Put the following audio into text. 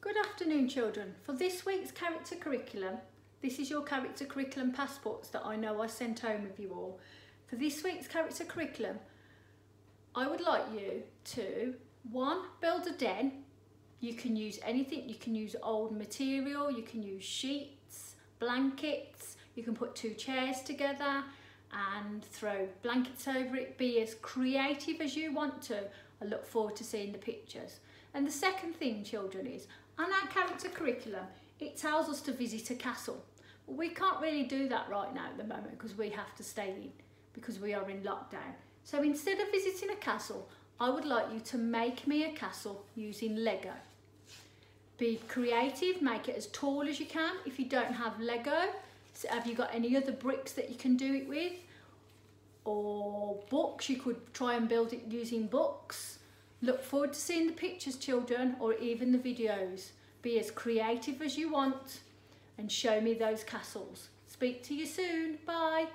Good afternoon children. For this week's character curriculum, this is your character curriculum passports that I know I sent home with you all. For this week's character curriculum, I would like you to, one, build a den. You can use anything, you can use old material, you can use sheets, blankets, you can put two chairs together and throw blankets over it. Be as creative as you want to. I look forward to seeing the pictures. And the second thing, children, is on our character curriculum, it tells us to visit a castle. We can't really do that right now at the moment because we have to stay in because we are in lockdown. So instead of visiting a castle, I would like you to make me a castle using Lego. Be creative, make it as tall as you can. If you don't have Lego, have you got any other bricks that you can do it with? Or books, you could try and build it using books. Look forward to seeing the pictures, children, or even the videos. Be as creative as you want and show me those castles. Speak to you soon. Bye.